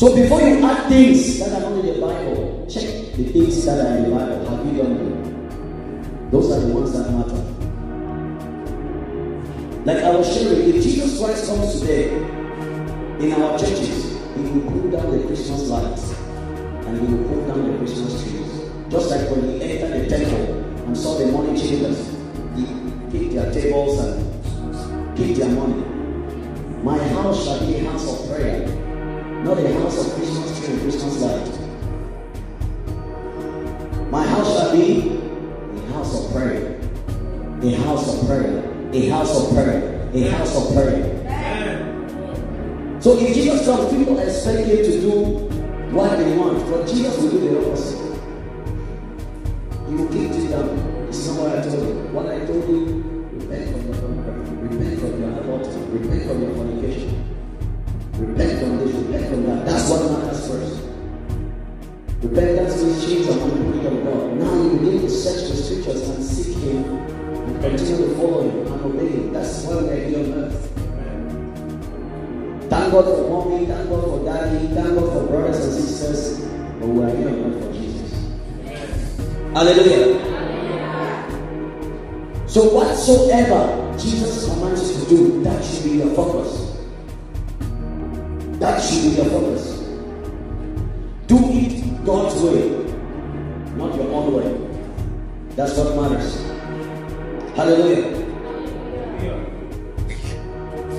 So before you add things that are not in the Bible, check the things that are in the Bible. Have you done them? Those are the ones that matter. Like I was sharing, if Jesus Christ comes today in our churches, he will pull down the Christmas lights and he will pull down the Christmas trees. Just like when he entered the temple and saw the money changers, he picked their tables and picked their money. My house shall be a house of prayer, not a house of Christmas tree and Christmas light. My house shall be a house of prayer, a house of prayer, a house of prayer, a house of prayer. So if Jesus comes, people expect him to do what they want, but Jesus will do the opposite. He will kick you down. This is not what I told you. What I told you, repent from your repent from your adultery, repent from your fornication, repent from this, Repentance means change of mind of God. Now you begin to search the scriptures and seek Him and continue to follow Him and obey Him. That's why we are here on earth. Thank God for mommy, thank God for daddy, thank God for brothers and sisters, but we are here on earth for Jesus. Hallelujah. So whatsoever Jesus commands you to do, that should be your focus. That should be your focus. God's way, not your own way. That's what matters. Hallelujah.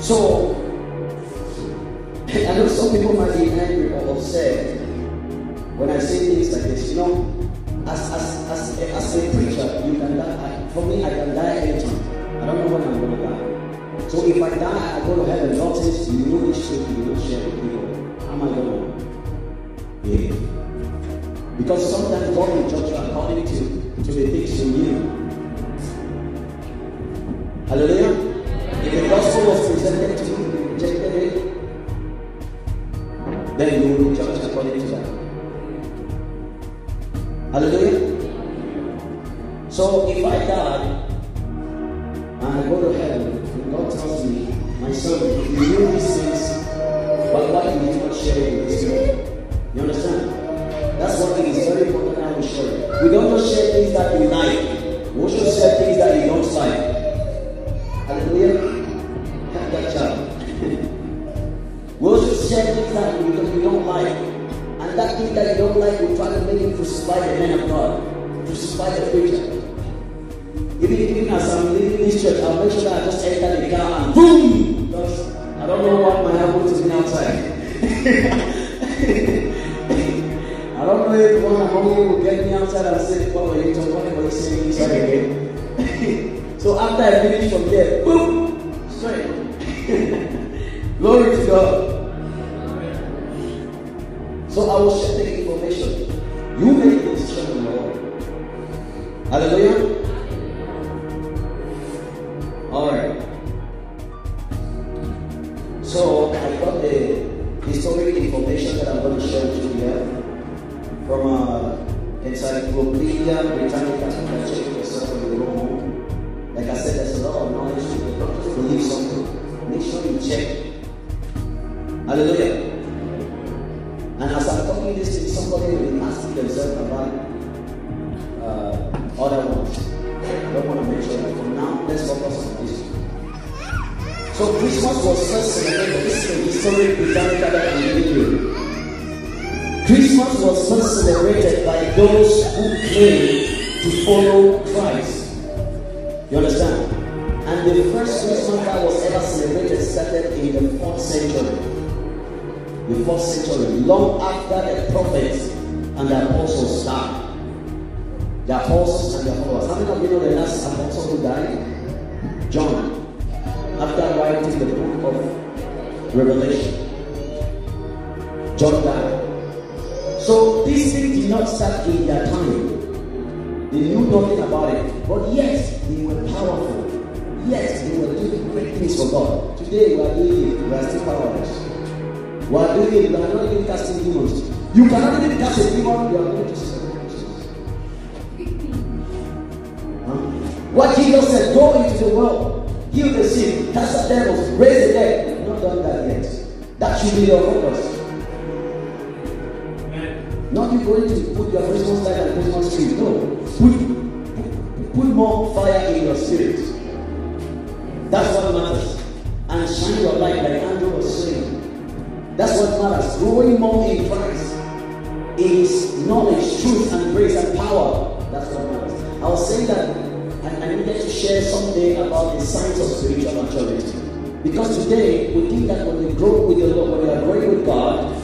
So, I know some people might be angry or upset when I say things like this. You know, as, as, as, a, as a preacher, you can die. For me, I can die anytime. I don't know when I'm going to die. So if I die, I go to heaven. Says, you know this truth, you don't share with people. How am I going Hallelujah. If the gospel was presented to you, you rejected it, then you will be judged according to that. Hallelujah. So if I die and I go to heaven, and God tells me, my son, you knew these things, but why did you not share it with people? You understand? That's one thing is very important how we share. We don't just share things that we like. We also share things thing that you don't like, we to make crucify the man of God, crucify the preacher. Even, even as I'm leaving this church, I'll make sure that I just enter the car and boom! Because I don't know what might happen to me outside. I don't know if one of you will get me outside and say, What were you talking were you saying inside again? so after I finish from there, boom! Straight. Glory to God. So I will share the information. You make the decision on your own. Hallelujah. Alright. So I got the historic information that I'm going to share with you here from uh, Encyclopedia Britannica. Asking themselves about uh, other ones. I don't want to sure that for now, let's focus on this. So Christmas was first celebrated. This is the historic Britannica that I'm giving you. Christmas was first celebrated by those who claim to follow Christ. You understand? And the first Christmas that was ever celebrated started in the 4th century. The 4th century, long after the prophets and the apostles died. The apostles and the followers. How many of you know the last apostle who died? John. After writing the book of Revelation. John died. So these things did not start in their time. They knew nothing about it. But yet, they were powerful. Yes, they were doing great things for God. Today, we are doing it. We are still powerless. We are doing it. We are not even casting demons. You cannot even cast a demon. You are going to Christmas. Huh? What Jesus said, go into the world, heal the sick, cast out devils, raise the dead. You have not done that yet. That should be your focus. Not you going to put your Christmas light and Christmas tree. No. Put, put, more fire in your spirit. That's what matters. And shine your light like Andrew was saying. That's what matters. Growing more in Christ is knowledge, truth, and grace and power. That's what matters. I was saying that I, needed to share someday about the signs of spiritual maturity. Because today we think that when we grow with the Lord, when we are growing with God,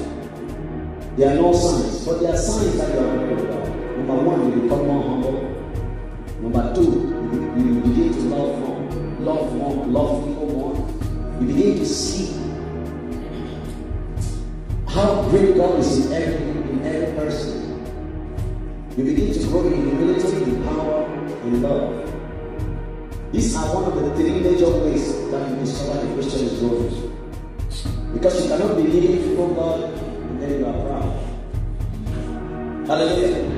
there are no signs. But there are signs that you are growing with God. Number one, you become more humble. Number two, you, you begin to love more, love more, love people more. You begin to see how great God is in every every person. You begin to grow in humility, in power, in love. These are one of the three major ways that you discover the Christian is growing. Because you cannot believe before God and then you are proud. Hallelujah.